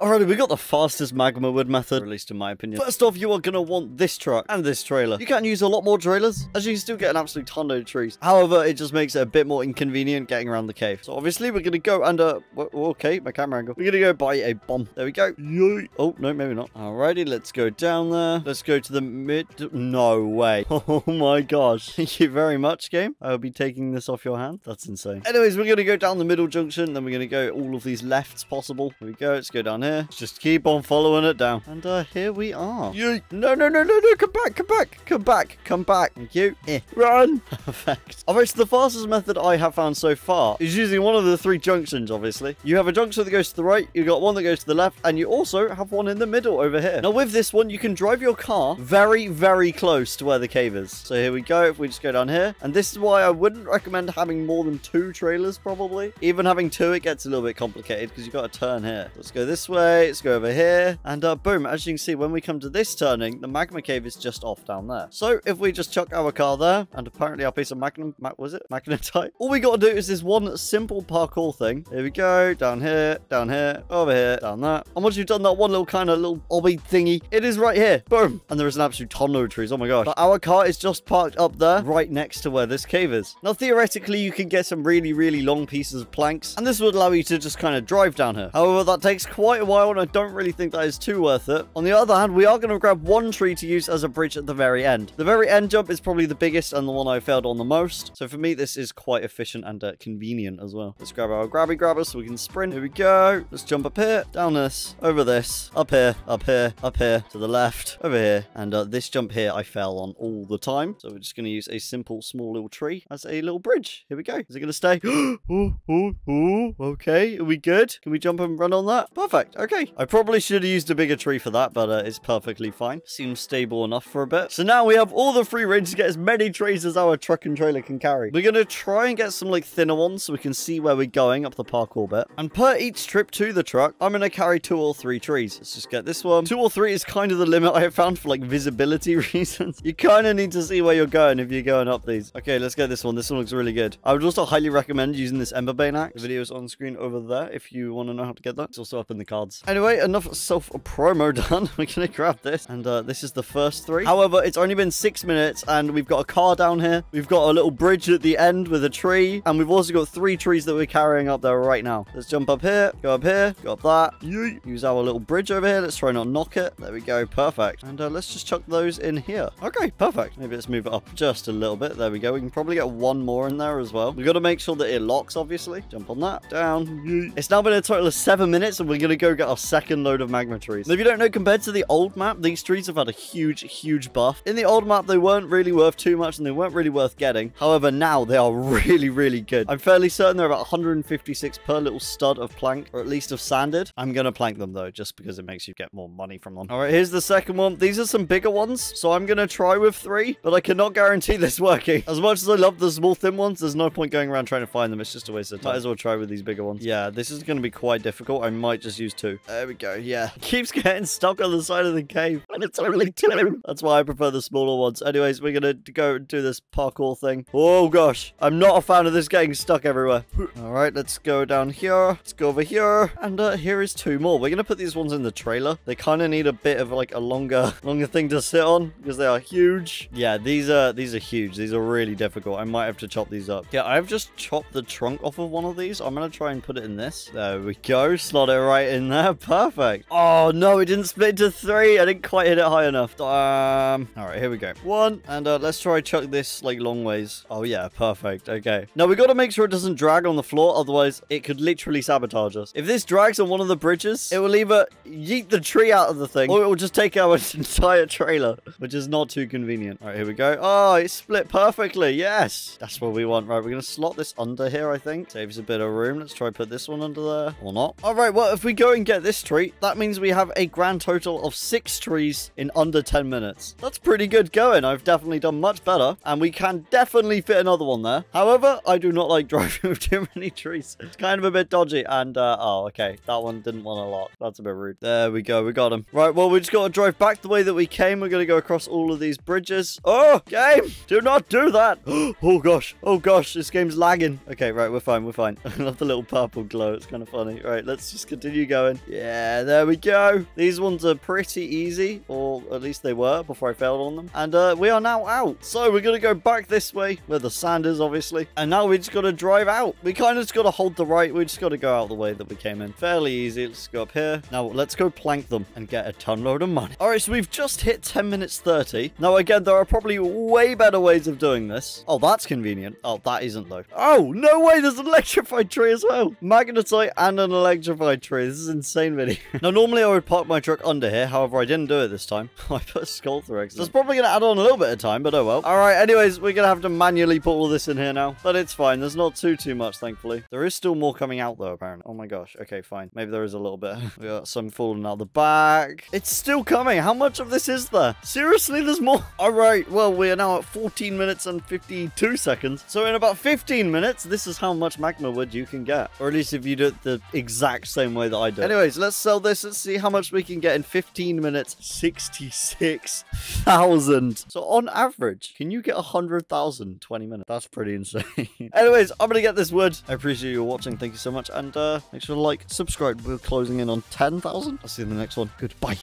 Alrighty, we got the fastest magma wood method, at least in my opinion. First off, you are going to want this truck and this trailer. You can use a lot more trailers, as you can still get an absolute ton of trees. However, it just makes it a bit more inconvenient getting around the cave. So obviously, we're going to go under... Uh, okay, my camera angle. We're going to go buy a bomb. There we go. Yay. Oh, no, maybe not. Alrighty, let's go down there. Let's go to the mid... No way. Oh my gosh. Thank you very much, game. I'll be taking this off your hand. That's insane. Anyways, we're going to go down the middle junction. Then we're going to go all of these lefts possible. Here we go. Let's go down here. Let's just keep on following it down. And uh, here we are. Yay. No, no, no, no, no. Come back, come back, come back, come back. Thank you. Eh. Run. Perfect. Alright, so the fastest method I have found so far is using one of the three junctions, obviously. You have a junction that goes to the right, you've got one that goes to the left, and you also have one in the middle over here. Now, with this one, you can drive your car very, very close to where the cave is. So here we go. If we just go down here, and this is why I wouldn't recommend having more than two trailers, probably. Even having two, it gets a little bit complicated because you've got to turn here. Let's go this way. Let's go over here. And uh, boom, as you can see, when we come to this turning, the magma cave is just off down there. So if we just chuck our car there, and apparently our piece of magnum, ma was it? Magnetite? All we got to do is this one simple parkour thing. Here we go. Down here, down here, over here, down that. And once you've done that one little kind of little obby thingy, it is right here. Boom. And there is an absolute ton of trees. Oh my gosh. But our car is just parked up there, right next to where this cave is. Now, theoretically, you can get some really, really long pieces of planks, and this would allow you to just kind of drive down here. However, that takes quite a while, and I don't really think that is too worth it. On the other hand, we are going to grab one tree to use as a bridge at the very end. The very end jump is probably the biggest and the one I failed on the most. So for me, this is quite efficient and uh, convenient as well. Let's grab our grabby grabber so we can sprint. Here we go. Let's jump up here, down this, over this, up here, up here, up here, to the left, over here. And uh, this jump here, I fell on all the time. So we're just going to use a simple, small little tree as a little bridge. Here we go. Is it going to stay? oh, oh, oh. Okay. Are we good? Can we jump and run on that? Perfect. Okay. I probably should have used a bigger tree for that, but uh, it's perfectly fine. Seems stable enough for a bit. So now we have all the free range to get as many trees as our truck and trailer can carry. We're going to try and get some like thinner ones so we can see where we're going up the parkour bit. And per each trip to the truck, I'm going to carry two or three trees. Let's just get this one. Two or three is kind of the limit I have found for like visibility reasons. You kind of need to see where you're going if you're going up these. Okay, let's get this one. This one looks really good. I would also highly recommend using this Ember Bane axe. The video is on screen over there if you want to know how to get that. It's also up in the cards. Anyway, enough self-promo done. We're going to grab this. And uh, this is the first three. However, it's only been six minutes and we've got a car down here. We've got a little bridge at the end with a tree. And we've also got three trees that we're carrying up there right now. Let's jump up here, go up here, go up that. Yeet. Use our little bridge over here. Let's try not knock it. There we go. Perfect. And uh, let's just chuck those in here. Okay, perfect. Maybe let's move it up just a little bit. There we go. We can probably get one more in there as well. We've got to make sure that it locks, obviously. Jump on that. Down. Yeet. It's now been a total of seven minutes, and we're going to go get our second load of magma trees. Now, if you don't know, compared to the old map, these trees have had a huge, huge buff. In the old map, they weren't really worth too much, and they weren't really worth getting. However, now they are really, really good. I'm fairly certain they're about 156 per little stud of plank, or at least of sanded. I'm going to plank them, though, just because it makes you get more money from them. All right, here's the second one. These are some bigger ones, so I'm going to try with three, but I cannot guarantee this working. As much as I love the small, thin ones, there's no point going around trying to find them. It's just a waste of time. Might as well try with these bigger ones. Yeah, this is going to be quite difficult. I might just use There we go. Yeah. Keeps getting stuck on the side of the cave. And it's only two. That's why I prefer the smaller ones. Anyways, we're to go do this parkour thing. Oh, gosh. I'm not a fan of this getting stuck everywhere. All right, let's go down here. Let's go over here. And uh, here is two more. We're to put these ones in the trailer. They kind of need a bit of like a longer, longer thing to sit on because they are huge. Yeah, these are, these are huge. These are really difficult. I might have to chop these up. Yeah, I've just chopped the trunk off of one of these. I'm to try and put it in this. There we go. Slot it right in there. Perfect. Oh, no, it didn't split into three. I didn't quite hit it high enough. Um, all right, here we go. One. And uh, let's try chuck this like long ways. Oh, yeah, perfect. Okay. Now, we got to make sure it doesn't drag on the floor. Otherwise, it could literally sabotage us. If this drags on one of the bridges, it will either yeet the tree out of the thing or it will just take our entire trailer, which is not too convenient. All right, here we go. Oh, it split perfectly. Yes. That's what we want. Right, we're going to slot this under here, I think. Saves a bit of room. Let's try put this one under there or not. All right, well, if we go get this tree, that means we have a grand total of six trees in under 10 minutes. That's pretty good going. I've definitely done much better, and we can definitely fit another one there. However, I do not like driving with too many trees. It's kind of a bit dodgy, and, uh, oh, okay. That one didn't want to lock. That's a bit rude. There we go. We got him. Right, well, we just got to drive back the way that we came. We're going to go across all of these bridges. Oh, game! Do not do that! Oh, gosh. Oh, gosh. This game's lagging. Okay, right. We're fine. We're fine. I love the little purple glow. It's kind of funny. Right, let's just continue going. Going. Yeah, there we go. These ones are pretty easy, or at least they were before I failed on them. And uh, we are now out. So we're going to go back this way, where the sand is, obviously. And now we just got to drive out. We kind of just got to hold the right. We just got to go out the way that we came in. Fairly easy. Let's go up here. Now, let's go plank them and get a ton load of money. All right, so we've just hit 10 minutes 30. Now, again, there are probably way better ways of doing this. Oh, that's convenient. Oh, that isn't, though. Oh, no way. There's an electrified tree as well. Magnetite and an electrified tree. This is insane video. now, normally I would park my truck under here. However, I didn't do it this time. I put a skull through it. That's probably going to add on a little bit of time, but oh well. All right, anyways, we're going to have to manually put all this in here now. But it's fine. There's not too, too much, thankfully. There is still more coming out, though, apparently. Oh my gosh. Okay, fine. Maybe there is a little bit. we got some falling out the back. It's still coming. How much of this is there? Seriously, there's more? All right. Well, we are now at 14 minutes and 52 seconds. So in about 15 minutes, this is how much magma wood you can get. Or at least if you do it the exact same way that I do. Anyways, let's sell this and see how much we can get in 15 minutes. 66,000. So on average, can you get 100,000 20 minutes? That's pretty insane. Anyways, I'm going to get this wood. I appreciate you watching. Thank you so much. And uh, make sure to like, subscribe. We're closing in on 10,000. I'll see you in the next one. Goodbye.